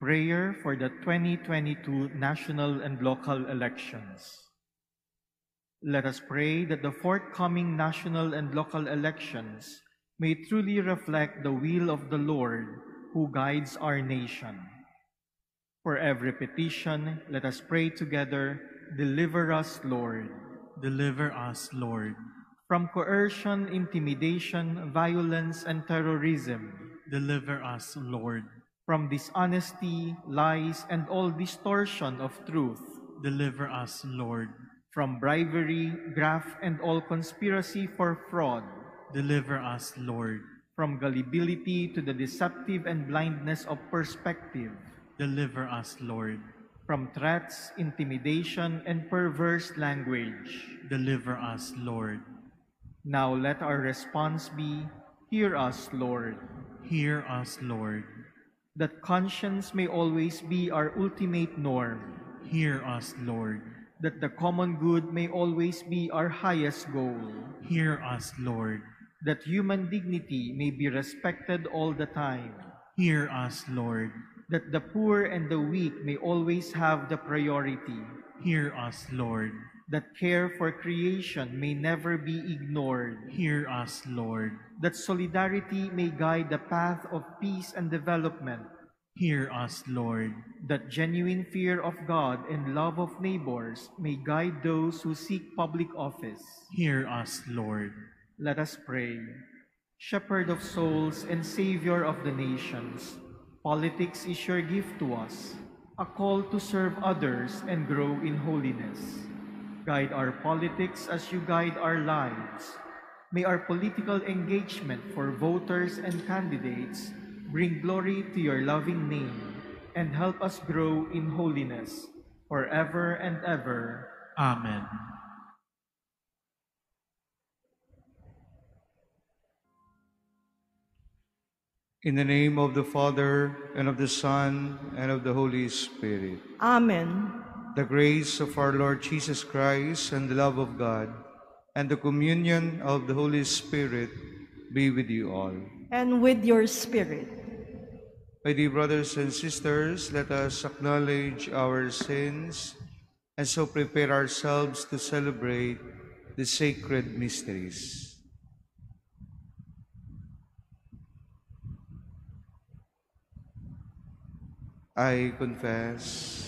Prayer for the 2022 national and local elections. Let us pray that the forthcoming national and local elections may truly reflect the will of the Lord who guides our nation. For every petition, let us pray together, Deliver us, Lord. Deliver us, Lord. From coercion, intimidation, violence, and terrorism. Deliver us, Lord. From dishonesty, lies, and all distortion of truth. Deliver us, Lord. From bribery, graft, and all conspiracy for fraud. Deliver us, Lord. From gullibility to the deceptive and blindness of perspective. Deliver us, Lord. From threats, intimidation, and perverse language. Deliver us, Lord. Now let our response be, Hear us, Lord. Hear us, Lord. That conscience may always be our ultimate norm. Hear us, Lord. That the common good may always be our highest goal. Hear us, Lord. That human dignity may be respected all the time. Hear us, Lord. That the poor and the weak may always have the priority. Hear us, Lord. That care for creation may never be ignored. Hear us, Lord. That solidarity may guide the path of peace and development. Hear us, Lord. That genuine fear of God and love of neighbors may guide those who seek public office. Hear us, Lord. Let us pray. Shepherd of souls and Savior of the nations, politics is your gift to us, a call to serve others and grow in holiness. Guide our politics as you guide our lives. May our political engagement for voters and candidates bring glory to your loving name and help us grow in holiness forever and ever. Amen. In the name of the Father, and of the Son, and of the Holy Spirit. Amen. The grace of our Lord Jesus Christ, and the love of God, and the communion of the Holy Spirit be with you all. And with your spirit. My dear brothers and sisters, let us acknowledge our sins and so prepare ourselves to celebrate the sacred mysteries. I confess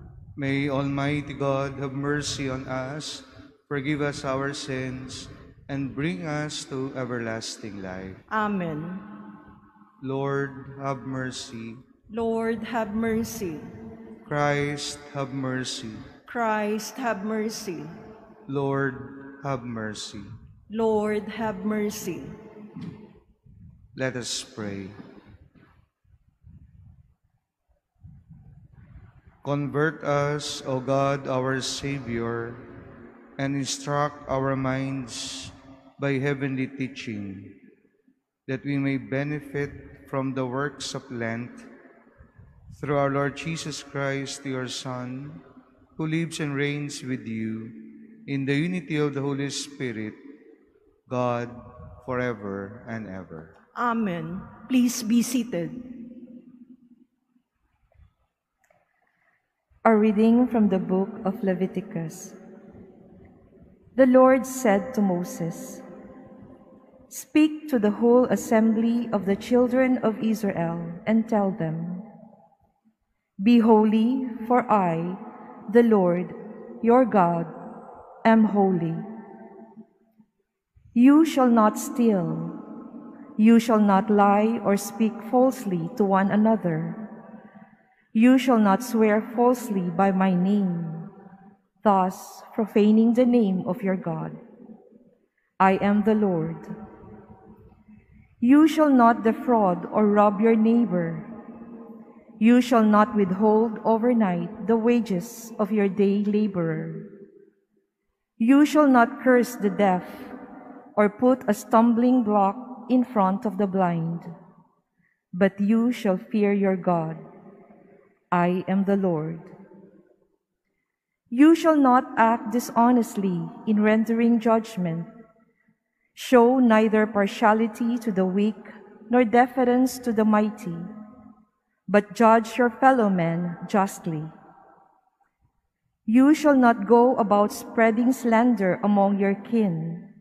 May Almighty God have mercy on us, forgive us our sins, and bring us to everlasting life. Amen. Lord, have mercy. Lord, have mercy. Christ, have mercy. Christ, have mercy. Lord, have mercy. Lord, have mercy. Let us pray. Convert us, O God, our Savior, and instruct our minds by heavenly teaching, that we may benefit from the works of Lent through our Lord Jesus Christ, your Son, who lives and reigns with you in the unity of the Holy Spirit, God, forever and ever. Amen. Please be seated. A reading from the book of Leviticus. The Lord said to Moses, Speak to the whole assembly of the children of Israel and tell them, Be holy, for I, the Lord, your God, am holy. You shall not steal. You shall not lie or speak falsely to one another. You shall not swear falsely by my name, thus profaning the name of your God. I am the Lord. You shall not defraud or rob your neighbor. You shall not withhold overnight the wages of your day laborer. You shall not curse the deaf or put a stumbling block in front of the blind, but you shall fear your God. I am the Lord. You shall not act dishonestly in rendering judgment. Show neither partiality to the weak nor deference to the mighty, but judge your fellow men justly. You shall not go about spreading slander among your kin,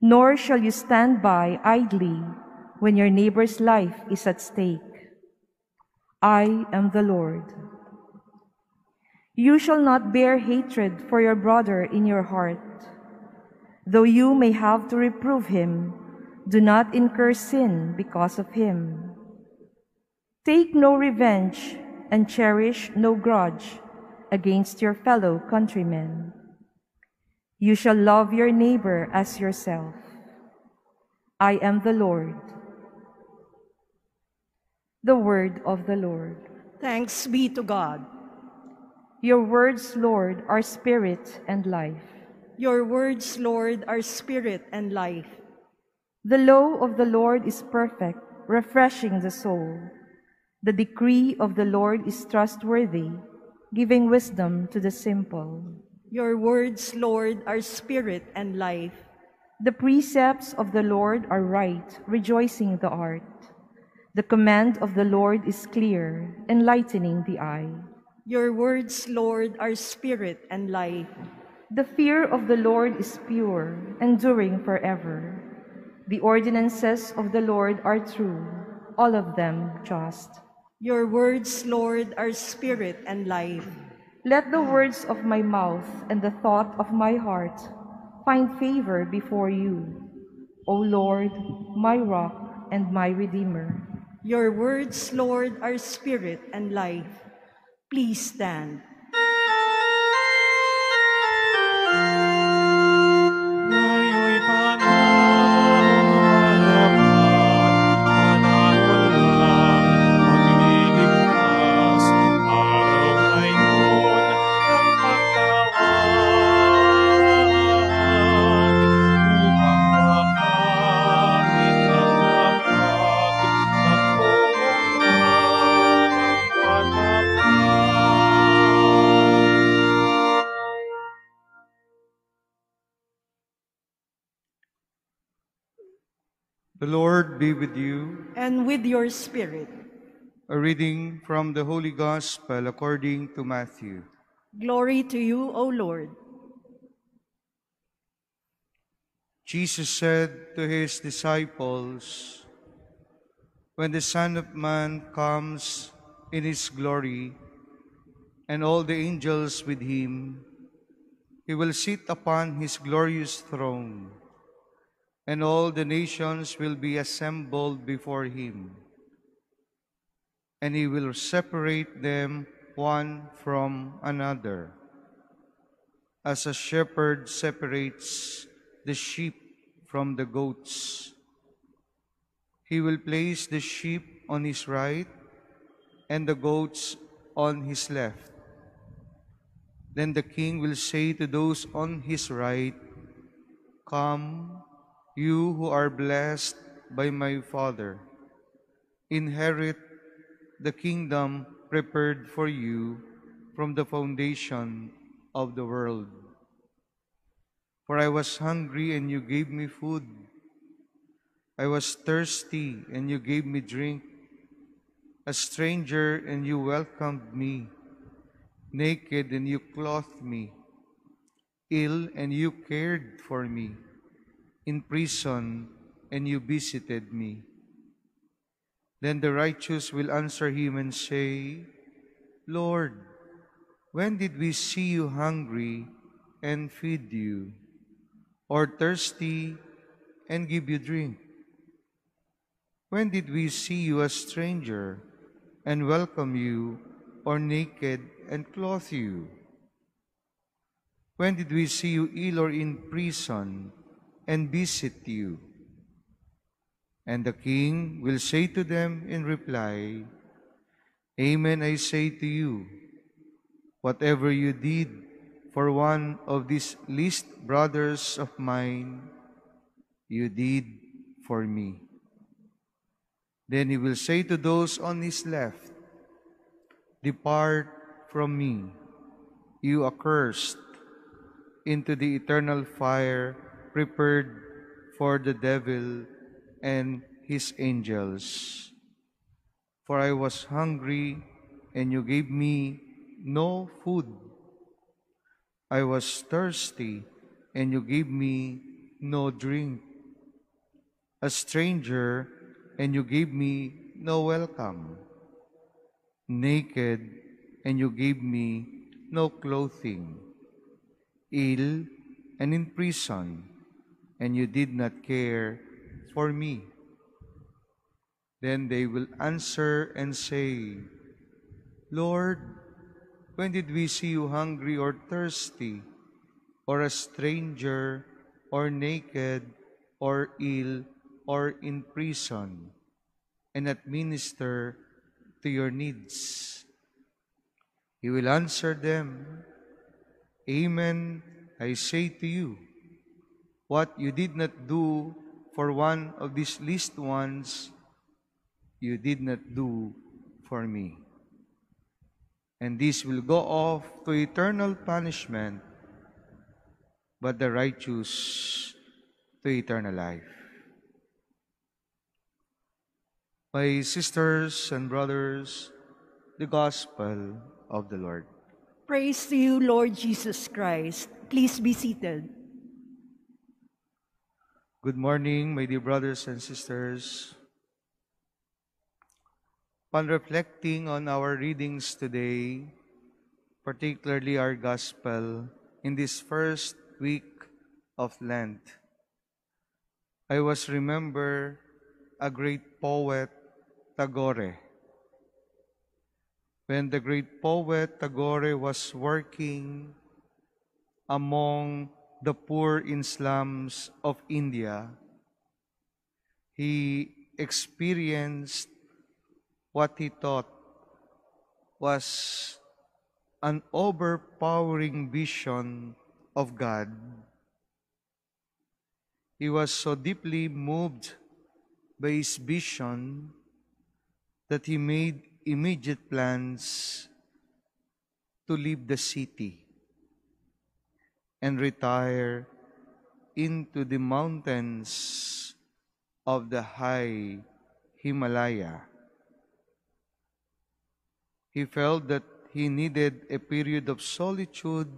nor shall you stand by idly when your neighbor's life is at stake. I am the Lord. You shall not bear hatred for your brother in your heart. Though you may have to reprove him, do not incur sin because of him. Take no revenge and cherish no grudge against your fellow countrymen. You shall love your neighbor as yourself. I am the Lord. The word of the Lord. Thanks be to God. Your words, Lord, are spirit and life. Your words, Lord, are spirit and life. The law of the Lord is perfect, refreshing the soul. The decree of the Lord is trustworthy, giving wisdom to the simple. Your words, Lord, are spirit and life. The precepts of the Lord are right, rejoicing the heart. The command of the Lord is clear, enlightening the eye. Your words, Lord, are spirit and life. The fear of the Lord is pure, enduring forever. The ordinances of the Lord are true, all of them just. Your words, Lord, are spirit and life. Let the words of my mouth and the thought of my heart find favor before you, O Lord, my rock and my redeemer. Your words, Lord, are spirit and life. Please stand. Lord be with you. And with your spirit. A reading from the Holy Gospel according to Matthew. Glory to you, O Lord. Jesus said to his disciples, When the Son of Man comes in his glory, and all the angels with him, he will sit upon his glorious throne, and all the nations will be assembled before him. And he will separate them one from another, as a shepherd separates the sheep from the goats. He will place the sheep on his right and the goats on his left. Then the king will say to those on his right, Come, you who are blessed by my Father, inherit the kingdom prepared for you from the foundation of the world. For I was hungry and you gave me food. I was thirsty and you gave me drink. A stranger and you welcomed me. Naked and you clothed me. Ill and you cared for me. In prison and you visited me. Then the righteous will answer him and say, Lord, when did we see you hungry and feed you, or thirsty and give you drink? When did we see you a stranger and welcome you, or naked and clothe you? When did we see you ill or in prison and visit you? And the king will say to them in reply, Amen, I say to you, whatever you did for one of these least brothers of mine, you did for me. Then he will say to those on his left, Depart from me, you accursed, into the eternal fire prepared for the devil and his angels. For I was hungry, and you gave me no food. I was thirsty, and you gave me no drink. A stranger, and you gave me no welcome. Naked, and you gave me no clothing. Ill, and in prison, and you did not care for me. Then they will answer and say, Lord, when did we see you hungry or thirsty, or a stranger, or naked, or ill, or in prison, and administer to your needs? He will answer them, Amen, I say to you, what you did not do for one of these least ones, you did not do for me. And this will go off to eternal punishment, but the righteous to eternal life. My sisters and brothers, the gospel of the Lord. Praise to you, Lord Jesus Christ. Please be seated. Good morning, my dear brothers and sisters. Upon reflecting on our readings today, particularly our gospel, in this first week of Lent, I was remember a great poet, Tagore. When the great poet Tagore was working among the poor in slums of India, he experienced what he thought was an overpowering vision of God. He was so deeply moved by his vision that he made immediate plans to leave the city and retire into the mountains of the high Himalaya. He felt that he needed a period of solitude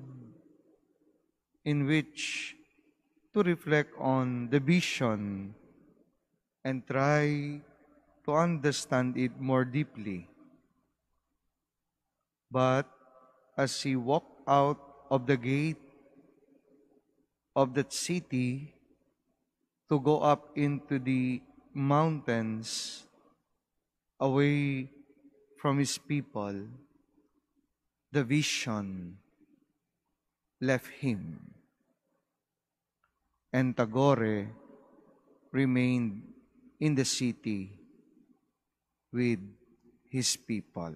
in which to reflect on the vision and try to understand it more deeply. But as he walked out of the gate of that city to go up into the mountains away from his people, the vision left him. And Tagore remained in the city with his people.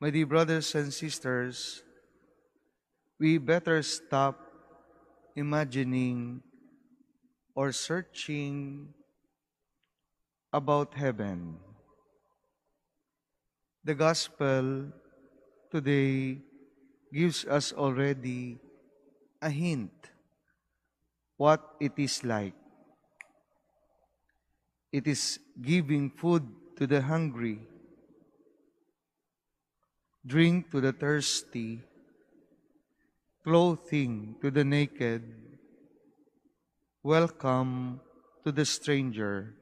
My dear brothers and sisters, we better stop imagining or searching about heaven. The gospel today gives us already a hint what it is like. It is giving food to the hungry, drink to the thirsty, clothing to the naked, welcome to the stranger.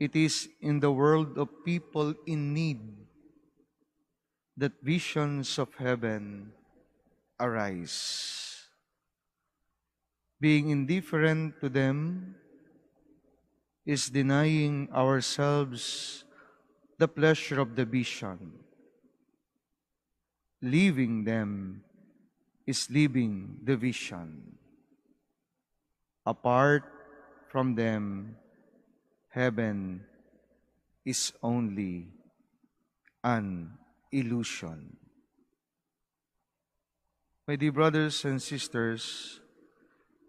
It is in the world of people in need that visions of heaven arise. Being indifferent to them is denying ourselves the pleasure of the vision. Leaving them is leaving the vision. Apart from them, heaven is only an illusion. My dear brothers and sisters,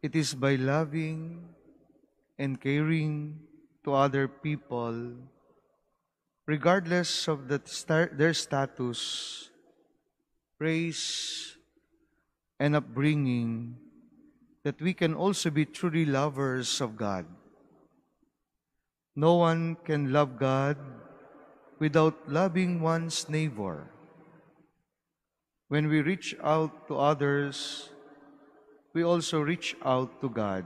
it is by loving and caring to other people, regardless of the their status, race, and upbringing, that we can also be truly lovers of God. No one can love God without loving one's neighbor. When we reach out to others, we also reach out to God.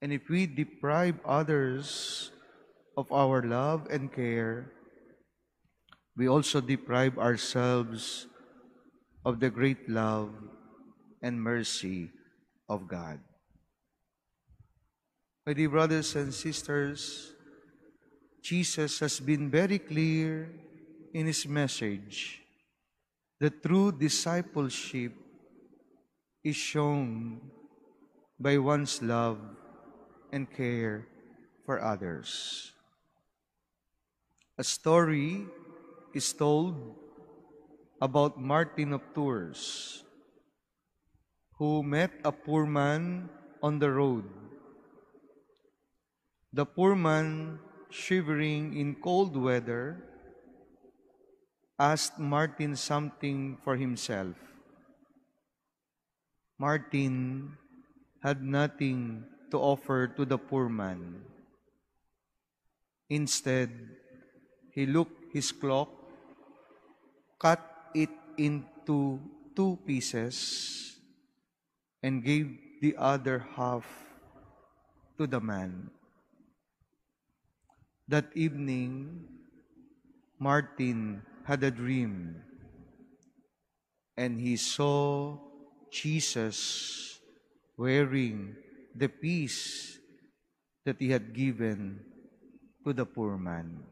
And if we deprive others of our love and care, we also deprive ourselves of the great love and mercy of God. My dear brothers and sisters, Jesus has been very clear in his message that true discipleship is shown by one's love and care for others. A story is told about Martin of Tours, who met a poor man on the road. The poor man, shivering in cold weather, asked Martin something for himself. Martin had nothing to offer to the poor man. Instead, he looked his clock, cut it into two pieces, and gave the other half to the man. That evening, Martin had a dream, and he saw Jesus wearing the piece that he had given to the poor man.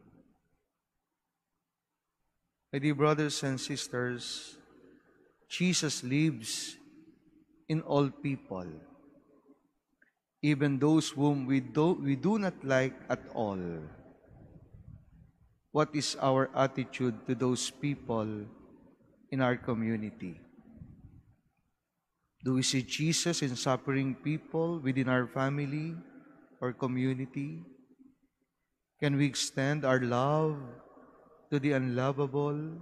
My dear brothers and sisters, Jesus lives in all people, even those whom we do, we do not like at all. What is our attitude to those people in our community? Do we see Jesus in suffering people within our family or community? Can we extend our love to the unlovable,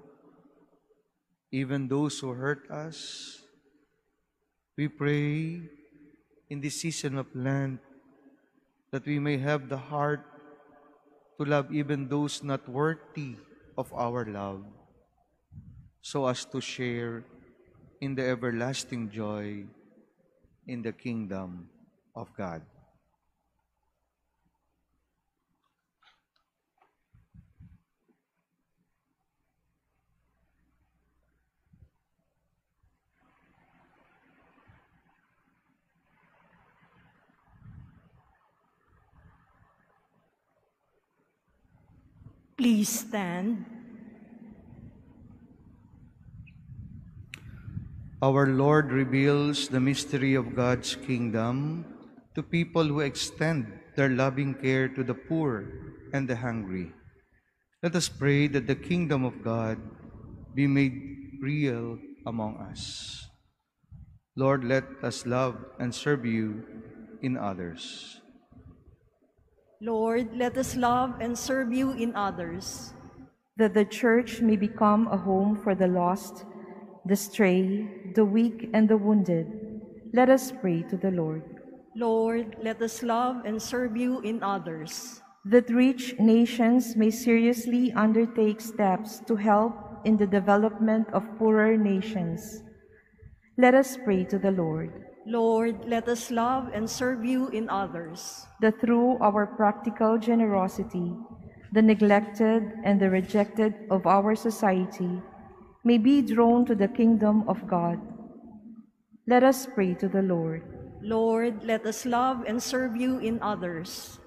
even those who hurt us? We pray in this season of Lent that we may have the heart to love even those not worthy of our love, so as to share in the everlasting joy in the kingdom of God. Please stand. Our Lord reveals the mystery of God's kingdom to people who extend their loving care to the poor and the hungry. Let us pray that the kingdom of God be made real among us. Lord, let us love and serve you in others. Lord, let us love and serve you in others. that the church may become a home for the lost, the stray, the weak, and the wounded. Let us pray to the Lord. Lord, let us love and serve you in others. That rich nations may seriously undertake steps to help in the development of poorer nations. Let us pray to the Lord. Lord, let us love and serve you in others. that through our practical generosity, the neglected and the rejected of our society may be drawn to the kingdom of God. Let us pray to the Lord, Lord, let us love and serve you in others.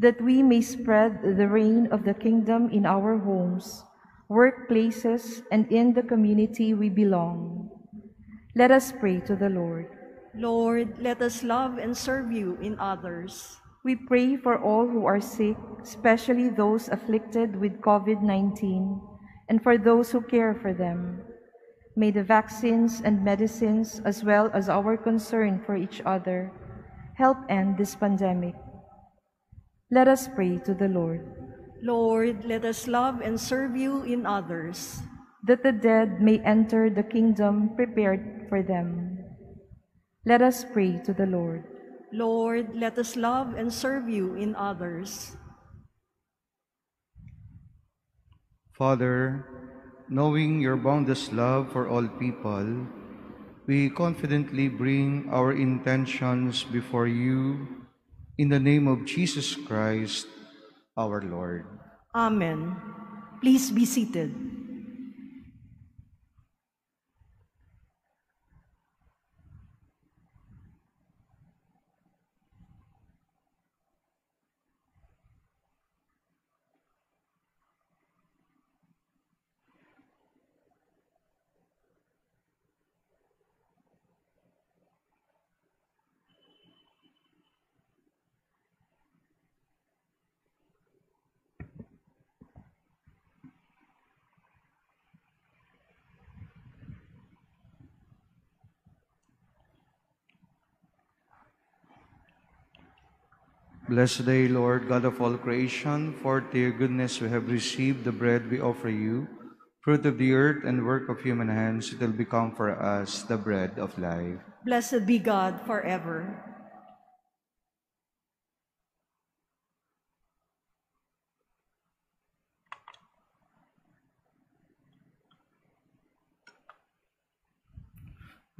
that we may spread the reign of the kingdom in our homes, workplaces, and in the community we belong. Let us pray to the Lord. Lord, let us love and serve you in others. We pray for all who are sick, especially those afflicted with COVID 19, and for those who care for them. May the vaccines and medicines, as well as our concern for each other, help end this pandemic. Let us pray to the Lord. Lord, let us love and serve you in others. that the dead may enter the kingdom prepared for them. Let us pray to the Lord. Lord, let us love and serve you in others. Father, knowing your boundless love for all people, we confidently bring our intentions before you in the name of Jesus Christ, our Lord. Amen. Please be seated. Blessed day, Lord, God of all creation, for to your goodness we have received the bread we offer you, fruit of the earth and work of human hands, it will become for us the bread of life. Blessed be God forever.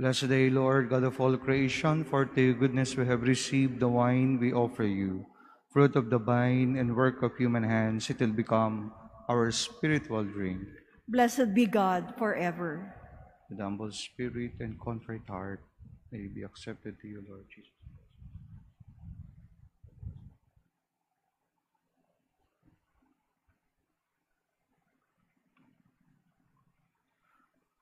Blessed day, Lord, God of all creation, for to your goodness we have received the wine we offer you, fruit of the vine and work of human hands, it will become our spiritual drink. Blessed be God forever. With humble spirit and contrite heart, may be accepted to you, Lord Jesus.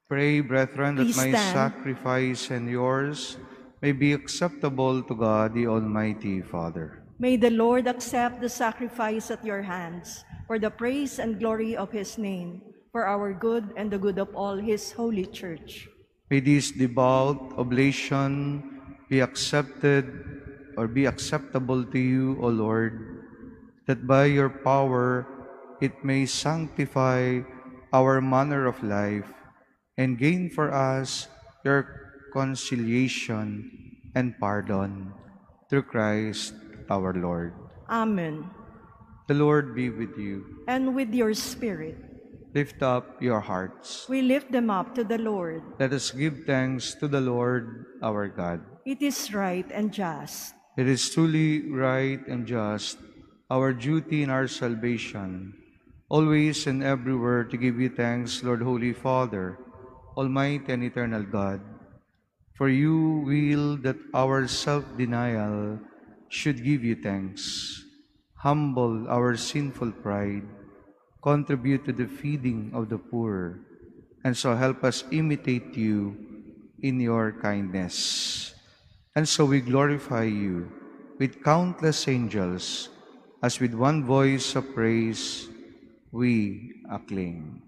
Pray, brethren, that Please my stand. sacrifice and yours may be acceptable to God, the Almighty Father. May the Lord accept the sacrifice at your hands for the praise and glory of his name, for our good and the good of all his holy church. May this devout oblation be accepted or be acceptable to you, O Lord, that by your power it may sanctify our manner of life and gain for us your conciliation and pardon through Christ our Lord. Amen. The Lord be with you. And with your spirit, Lift up your hearts. we lift them up to the Lord. Let us give thanks to the Lord our God. It is right and just. It is truly right and just, our duty and our salvation, always and everywhere to give you thanks, Lord Holy Father, Almighty and eternal God. For you will that our self-denial should give you thanks, humble our sinful pride, contribute to the feeding of the poor, and so help us imitate you in your kindness. And so we glorify you with countless angels, as with one voice of praise we acclaim.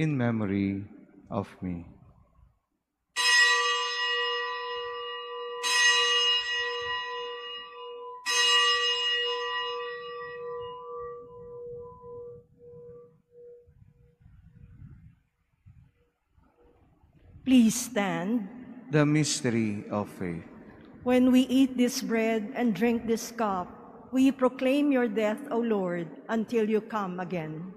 in memory of me. Please stand. The mystery of faith. When we eat this bread and drink this cup, we proclaim your death, O Lord, until you come again.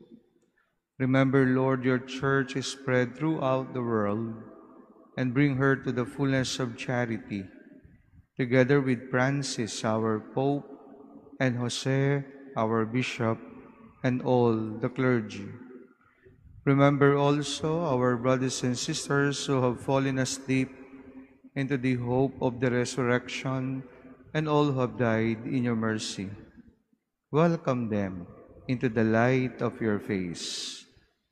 Remember, Lord, your church is spread throughout the world and bring her to the fullness of charity, together with Francis, our Pope, and Jose, our Bishop, and all the clergy. Remember also our brothers and sisters who have fallen asleep into the hope of the resurrection and all who have died in your mercy. Welcome them into the light of your face.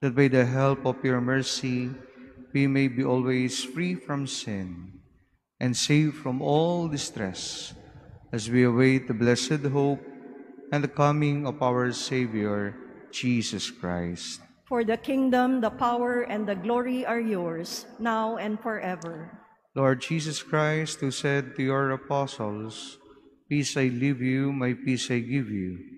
that by the help of your mercy we may be always free from sin and safe from all distress, as we await the blessed hope and the coming of our Savior, Jesus Christ. For the kingdom, the power, and the glory are yours, now and forever. Lord Jesus Christ, who said to your apostles, Peace I leave you, my peace I give you.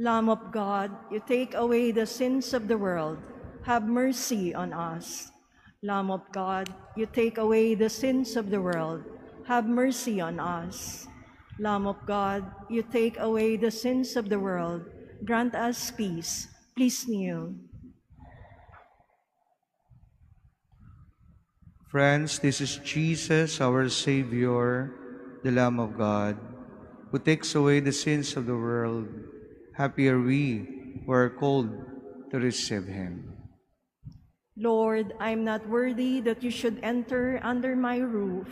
Lamb of God, you take away the sins of the world. Have mercy on us. Lamb of God, you take away the sins of the world. Have mercy on us. Lamb of God, you take away the sins of the world. Grant us peace. Please kneel. Friends, this is Jesus, our Savior, the Lamb of God, who takes away the sins of the world. Happy are we who are called to receive Him. Lord, I am not worthy that you should enter under my roof,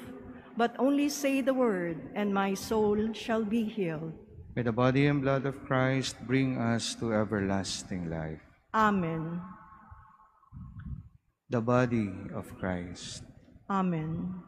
but only say the word, and my soul shall be healed. May the body and blood of Christ bring us to everlasting life. Amen. The body of Christ. Amen.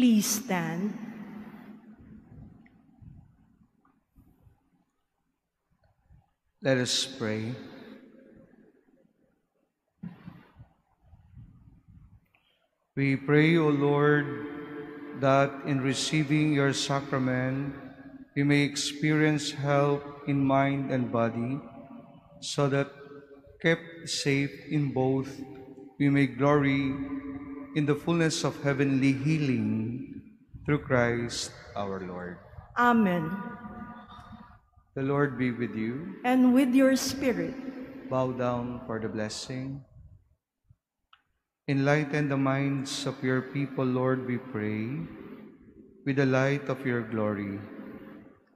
Please stand. Let us pray. We pray, O Lord, that in receiving your sacrament, we may experience help in mind and body, so that, kept safe in both, we may glory in the fullness of heavenly healing through Christ our Lord. Amen. The Lord be with you. And with your spirit, Bow down for the blessing. Enlighten the minds of your people, Lord, we pray, with the light of your glory,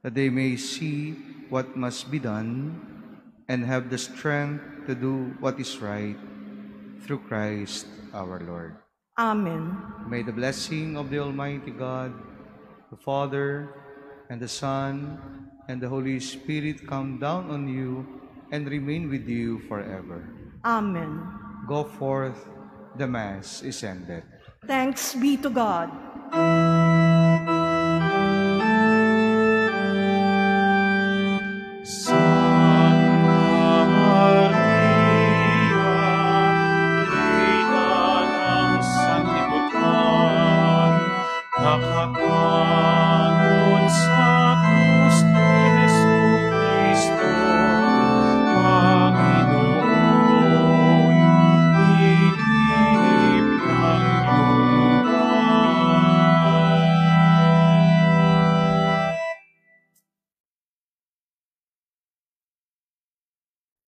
that they may see what must be done and have the strength to do what is right through Christ our Lord. Amen. May the blessing of the Almighty God, the Father, and the Son, and the Holy Spirit come down on you and remain with you forever. Amen. Go forth, the Mass is ended. Thanks be to God.